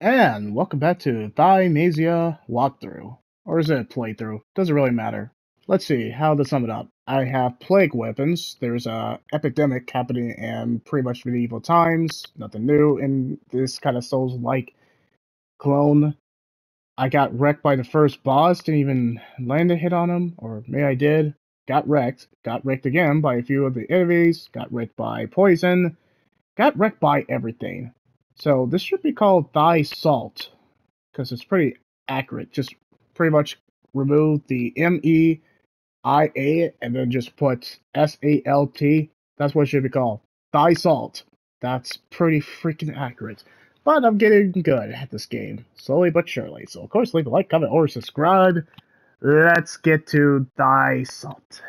And welcome back to Thymesia walkthrough. Or is it playthrough? Doesn't really matter. Let's see, how to sum it up. I have plague weapons. There's a epidemic happening in pretty much medieval times. Nothing new in this kind of Souls-like clone. I got wrecked by the first boss, didn't even land a hit on him, or maybe I did. Got wrecked, got wrecked again by a few of the enemies, got wrecked by poison, got wrecked by everything. So this should be called Thy Salt, because it's pretty accurate. Just pretty much remove the M E I A and then just put S A L T. That's what it should be called. Thy Salt. That's pretty freaking accurate. But I'm getting good at this game, slowly but surely. So of course leave a like, comment, or subscribe. Let's get to Thy Salt.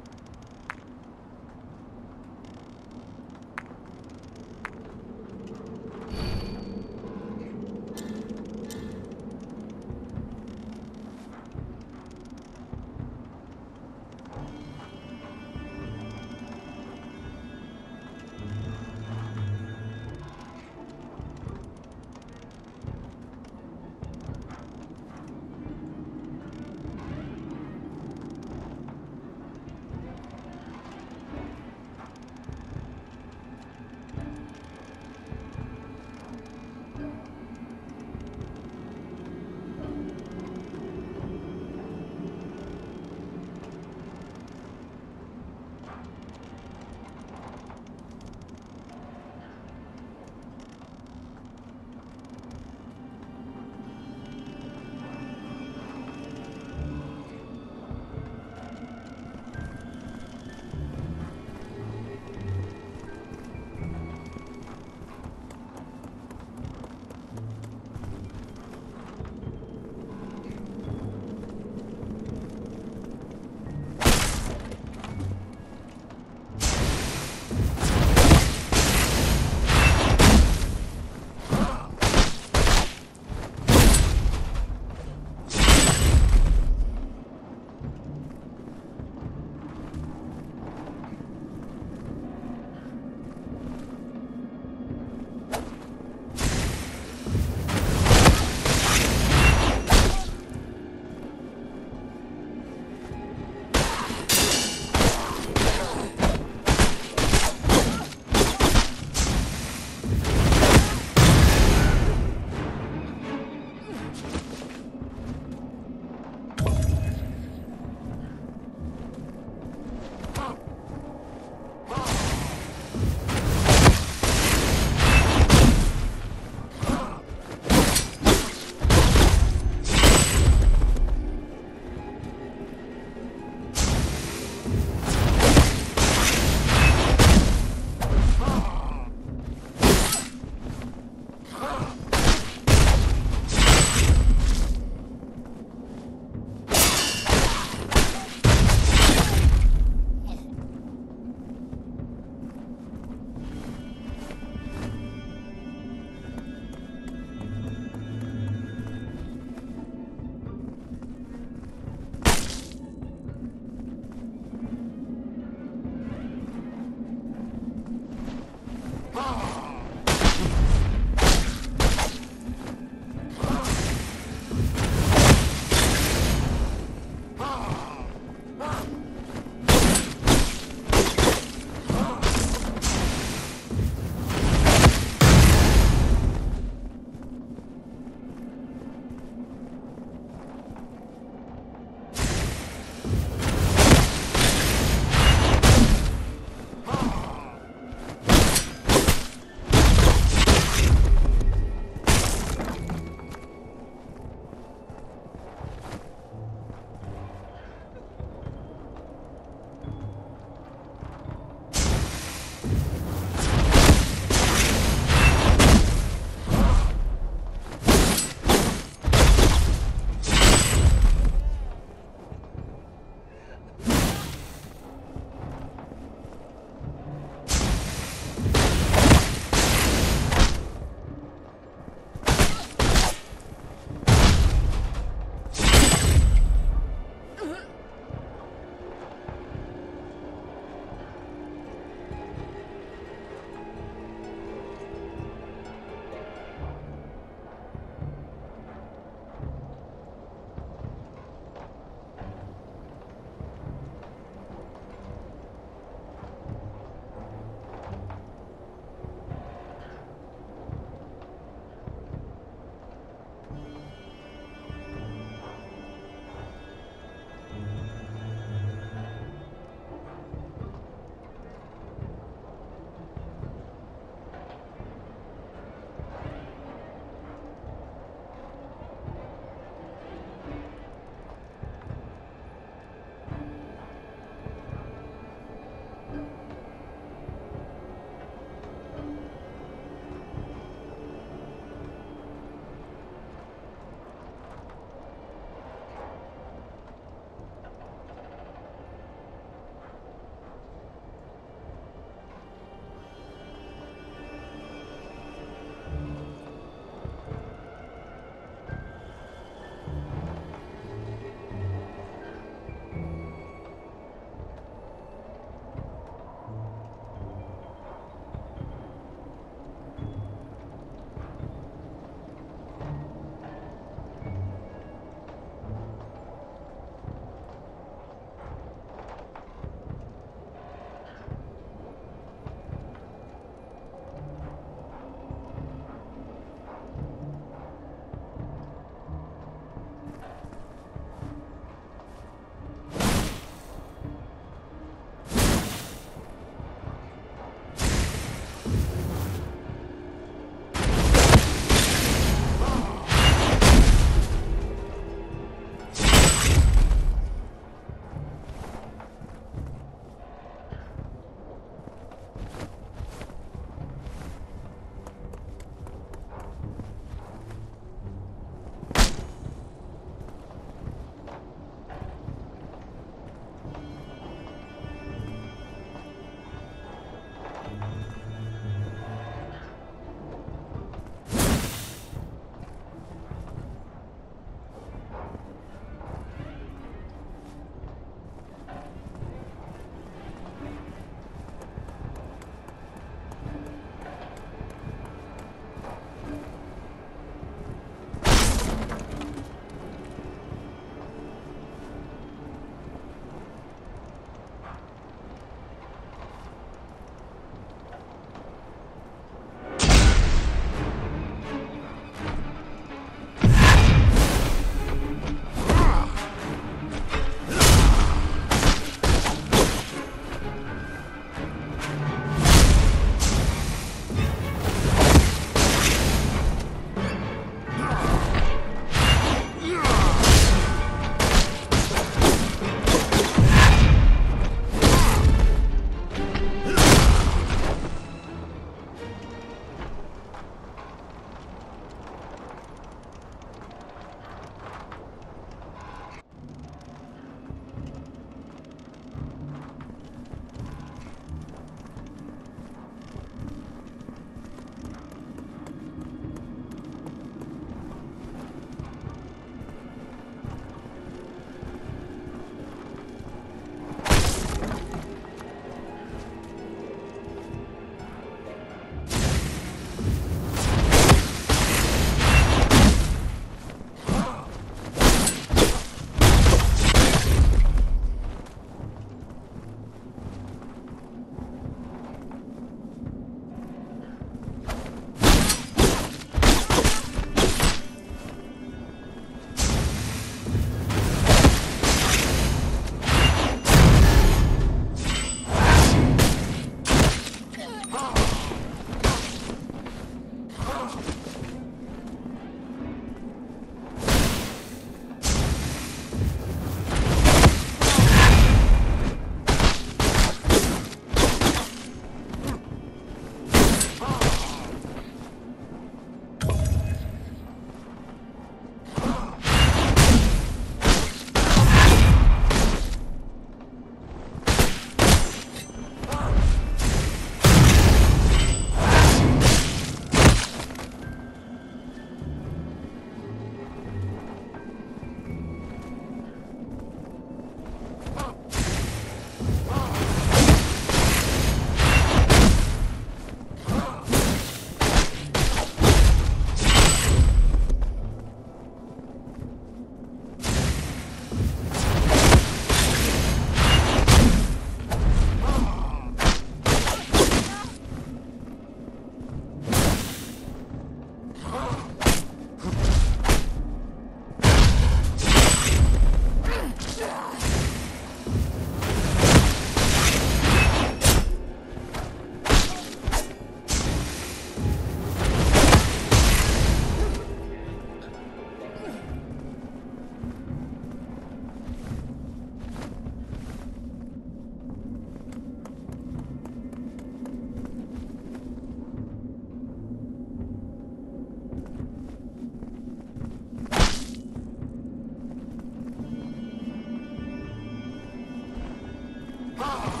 啊！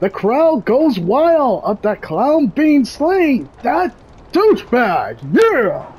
The crowd goes wild at that clown being slain. That douchebag. Yeah.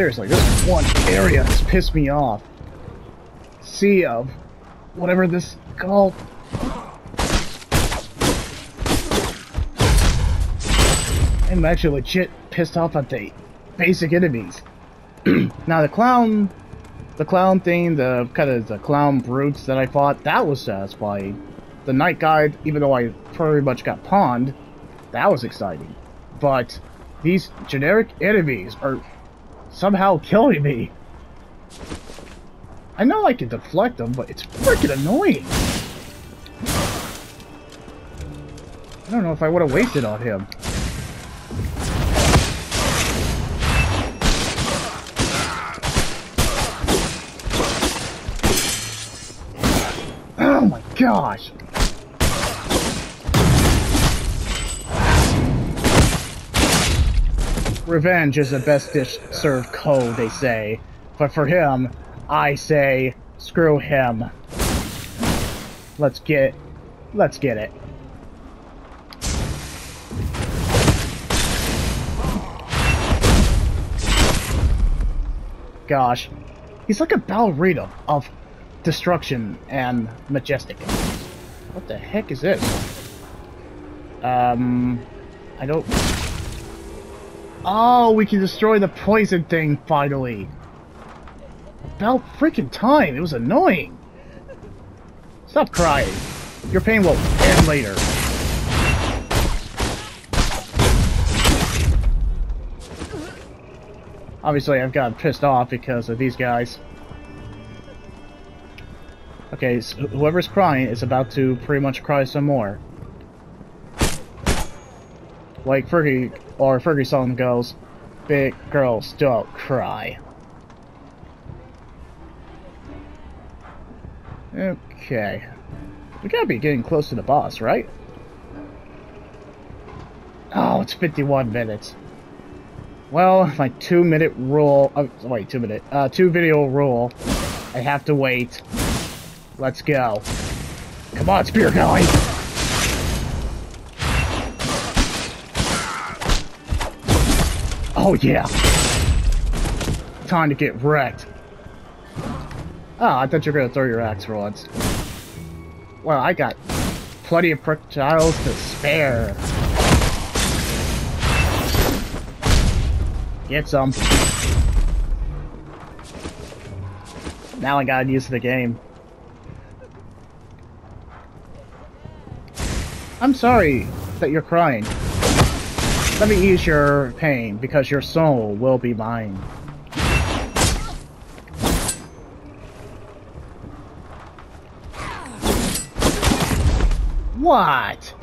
Seriously, this one area has pissed me off. Sea of whatever this called. I'm actually legit pissed off at the basic enemies. now the clown, the clown thing, the kind of the clown brutes that I fought, that was satisfying. The night guide, even though I pretty much got pawned, that was exciting. But these generic enemies are somehow killing me. I know I can deflect them, but it's freaking annoying. I don't know if I would have wasted on him. Oh my gosh! Revenge is the best dish served cold, they say. But for him, I say, screw him. Let's get, let's get it. Gosh, he's like a ballerina of destruction and majestic. What the heck is this? Um, I don't... Oh, we can destroy the poison thing, finally! About freaking time, it was annoying! Stop crying. Your pain will end later. Obviously, I've gotten pissed off because of these guys. Okay, so whoever's crying is about to pretty much cry some more. Like Fergie, or Fergie song goes, Big girls don't cry. Okay. We gotta be getting close to the boss, right? Oh, it's 51 minutes. Well, my two minute rule, oh, wait, two minute, uh, two video rule, I have to wait. Let's go. Come on, spear guy! Oh yeah! Time to get wrecked. Oh, I thought you were gonna throw your axe rods. Well, I got plenty of projectiles to spare. Get some. Now I got used to the game. I'm sorry that you're crying. Let me ease your pain, because your soul will be mine. What?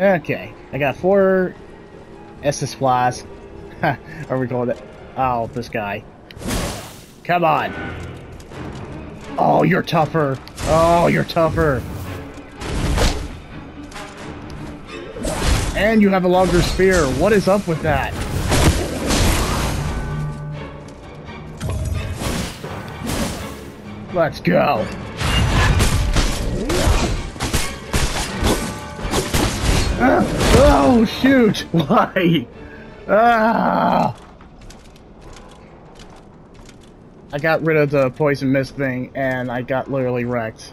Okay, I got four SS flies. are we calling it? Oh, this guy. Come on. Oh, you're tougher. Oh, you're tougher. And you have a longer spear. What is up with that? Let's go. oh, shoot! Why? Ah! I got rid of the poison mist thing, and I got literally wrecked.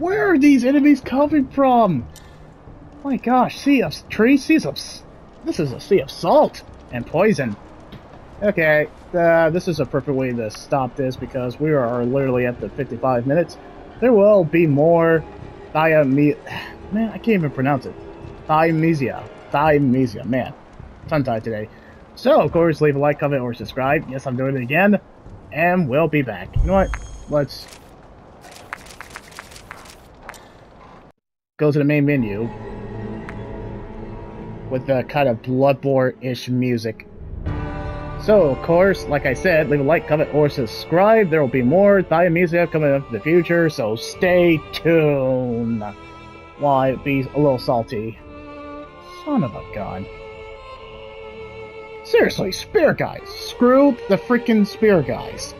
Where are these enemies coming from? My gosh, sea of trees, seas of... This is a sea of salt and poison. Okay, uh, this is a perfect way to stop this because we are literally at the 55 minutes. There will be more Thiame... Man, I can't even pronounce it. Thymesia. Thymesia. Man, tongue-tied today. So, of course, leave a like, comment, or subscribe. Yes, I'm doing it again. And we'll be back. You know what? Let's go to the main menu with the kind of Bloodborne-ish music. So, of course, like I said, leave a like, comment, or subscribe. There will be more Thymesia coming up in the future, so stay tuned. While it be a little salty. Son of a gun. Seriously, spear guys. Screw the freaking spear guys.